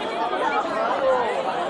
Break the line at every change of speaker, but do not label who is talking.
Yeah.